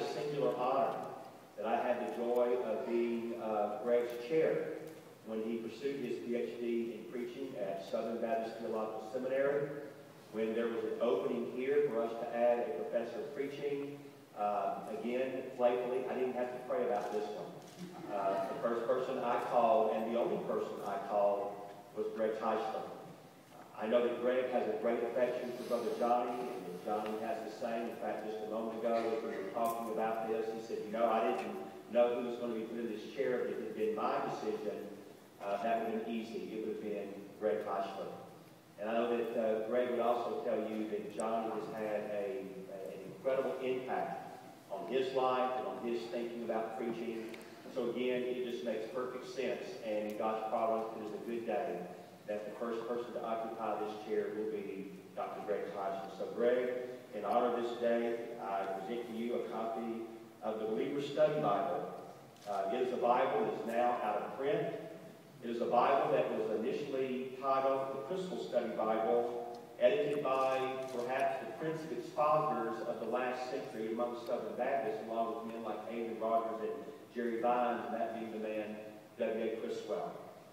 the singular honor that I had the joy of being uh, Greg's chair when he pursued his PhD in preaching at Southern Baptist Theological Seminary. When there was an opening here for us to add a professor of preaching, uh, again, playfully, I didn't have to pray about this one. Uh, the first person I called, and the only person I called, was Greg Heisler. I know that Greg has a great affection for Brother Johnny, and Johnny has the same. In fact, just a moment ago, as we were talking about this, he said, you know, I didn't know who was going to be put in this chair, if it had been my decision, uh, that would have been easy. It would have been Greg Heisler. And I know that uh, Greg would also tell you that Johnny has had a, a, an incredible impact on his life and on his thinking about preaching. So again, it just makes perfect sense, and God's providence, is a good day that the first person to occupy this chair will be Dr. Greg Heisler. So Greg, in honor of this day, I present to you a copy of the Believer's Study Bible. Uh, it is a Bible that is now out of print. It is a Bible that was initially titled the Criswell Study Bible, edited by perhaps the its fathers of the last century among Southern Baptists, along with men like David Rogers and Jerry Vines, and that being the man.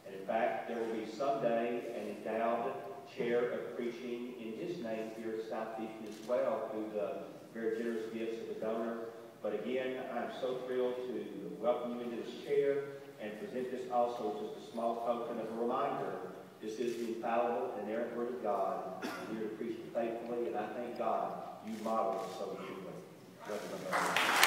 And in fact, there will be someday an endowed chair of preaching in his name here at Southeastern as well through the very generous gifts of the donor. But again, I'm so thrilled to welcome you into this chair and present this also just a small token of a reminder. This is the infallible and inerrant Word of God. We are to preach it faithfully, and I thank God you model it so beautifully.